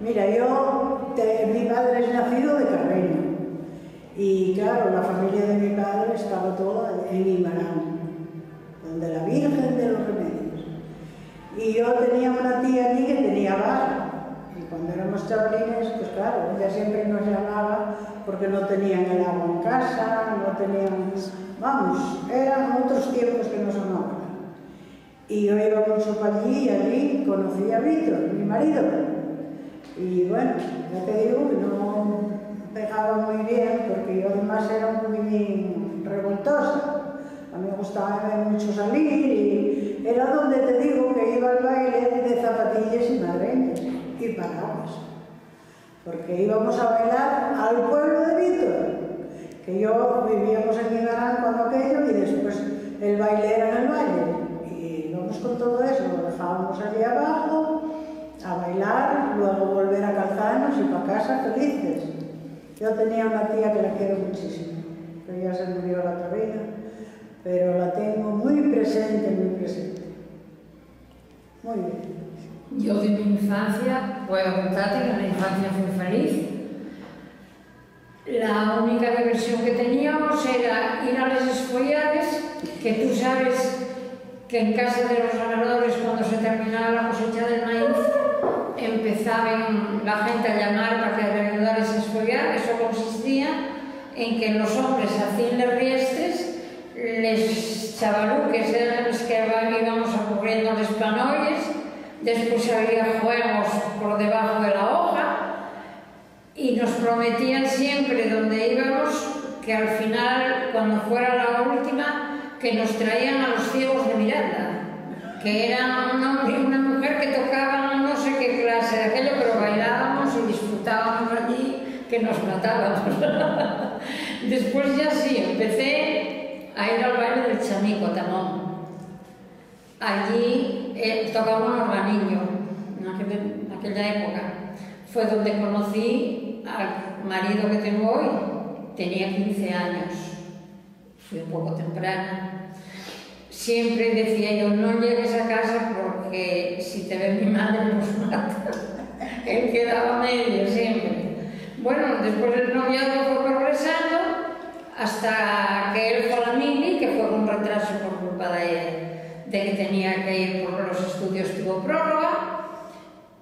Mira, yo, mi padre es nacido de Carreño y claro, la familia de mi padre estaba toda en Imarán, donde la Virgen de los Remedios. Y yo tenía una tía allí que tenía bar y cuando éramos chavalines, pues claro, ella siempre nos llamaba porque no tenían el agua en casa, no tenían... Vamos, eran otros tiempos que no son ahora. Y yo iba con su allí y allí conocí a Víctor, mi marido. Y bueno, ya te digo que no pegaba muy bien porque yo además era muy revoltosa. A mí me gustaba mucho salir y era donde te digo que iba al baile de zapatillas y madreñas y paraguas. Porque íbamos a bailar al pueblo de Víctor, que yo vivíamos en Ibarán cuando Yo tenía una tía que la quiero muchísimo, que ya se murió la otra vida, pero la tengo muy presente, muy presente. Muy bien. Yo de mi infancia puedo contarte que la infancia fue feliz. La única diversión que teníamos era ir a las esfollares, que tú sabes que en casa de los ganadores cuando se terminaba la cosecha del maíz empezaban la gente a llamar para que ayudaran a esfoliar. Eso en que los hombres hacían las riestes, les chavaluques eran los que íbamos ocurriendo los panoyes, después había juegos por debajo de la hoja y nos prometían siempre donde íbamos que al final, cuando fuera la última, que nos traían a los ciegos de Miranda, que era un hombre y una mujer que tocaban no sé qué clase de aquello, pero bailábamos y disfrutábamos allí que nos matábamos. Después ya sí, empecé a ir al baile del Chamico, Tamón. Allí eh, tocaba un organillo, en aquella época. Fue donde conocí al marido que tengo hoy. Tenía 15 años. Fui un poco temprana siempre decía yo, no llegues a casa porque si te ve mi madre nos mata. Él quedaba medio siempre. Bueno, después el noviazgo fue progresando hasta que él fue a la mini, que fue un retraso por culpa de, de que tenía que ir por los estudios, tuvo prórroga.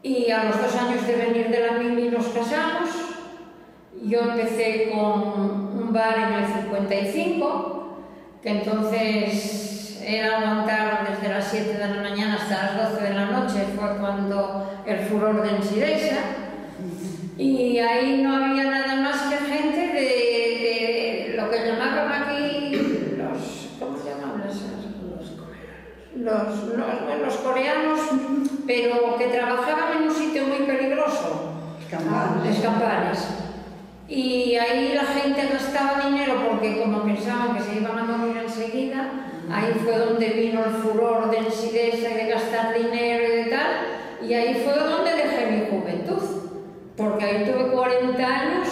Y a los dos años de venir de la mini nos casamos. Yo empecé con un bar en el 55, que entonces era aguantar desde las 7 de la mañana hasta las 12 de la noche, fue cuando el furor de Ensidesa, y ahí no había nada más que gente de, lo que llamaban aquí los, ¿cómo se llaman? Los, los, los, coreanos, pero que trabajaban en un sitio muy peligroso, escampares. Y ahí la gente gastaba dinero porque como pensaban que se iban a morir enseguida, Ahí fue donde vino el furor de ensidesa y de gastar dinero y de tal, y ahí fue donde dejé mi juventud, porque ahí tuve 40 años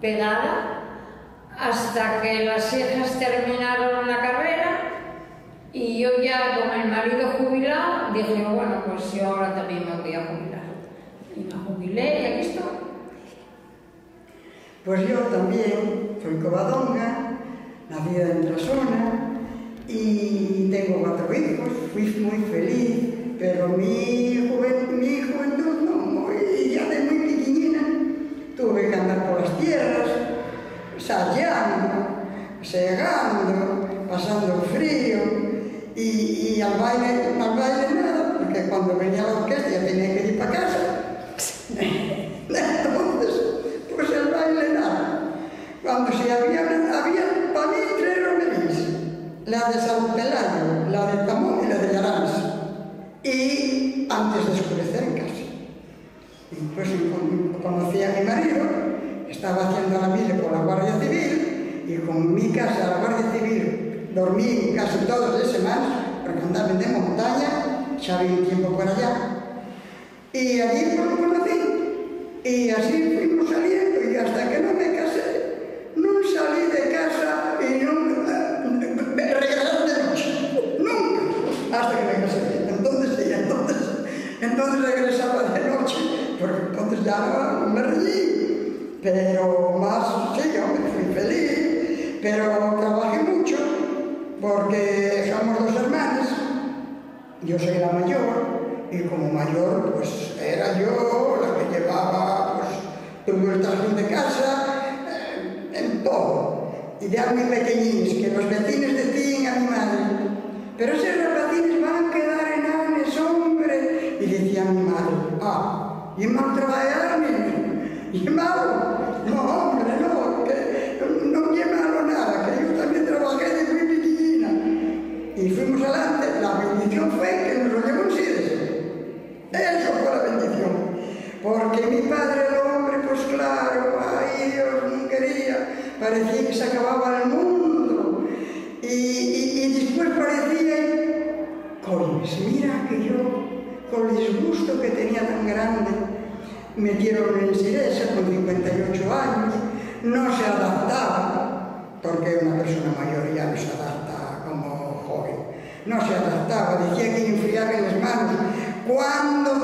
pegada hasta que las hijas terminaron la carrera y yo ya con el marido jubilado dije, bueno, pues yo ahora también me voy a jubilar. Y me jubilé y aquí estoy. Pues yo también soy covadonga, nacida en Trasona, y tengo cuatro hijos, fui muy feliz, pero mi, segando, pasando frío, e, e al baile, al baile nada, porque cuando venía a orquesta ya tenía que ir para casa. Entonces, pues el baile nada. Cuando se había, había para mí tres la de San Pelayo, la de Tamón e la de Llaráns, y antes de escurecer en casa. Y pues conocí a mi marido, estaba haciendo la misa por la Guardia Civil, y con mi casa, la Guardia Civil, dormí casi todos de semanas, porque andaba de montaña, ya había un tiempo por allá. Y allí lo conocí. Y así fuimos saliendo y hasta que no me casé, no salí de casa y no regresaron de noche. Nunca. Hasta que me casé. Entonces, sí, entonces, entonces regresaba de noche. Porque entonces ya me reí, pero más, sí, hombre, fui feliz, pero trabajé mucho porque éramos dos hermanas, yo soy la mayor, y como mayor, pues era yo la que llevaba, pues tuve el traslado de casa, eh, en todo. Y ya muy pequeñines, que los vecinos decían a mi madre, pero esos rapacines van a quedar enanes, hombre. Y decía mi madre, ah, y mal trabajaron, parecía que se acababa el mundo. Y, después parecía, coño, mira que yo, con el disgusto que tenía tan grande, metieron en Siresa con 58 años, no se adaptaba, porque una persona mayor ya no se adapta como joven, no se adaptaba, decía que enfriaba en las manos. Cuando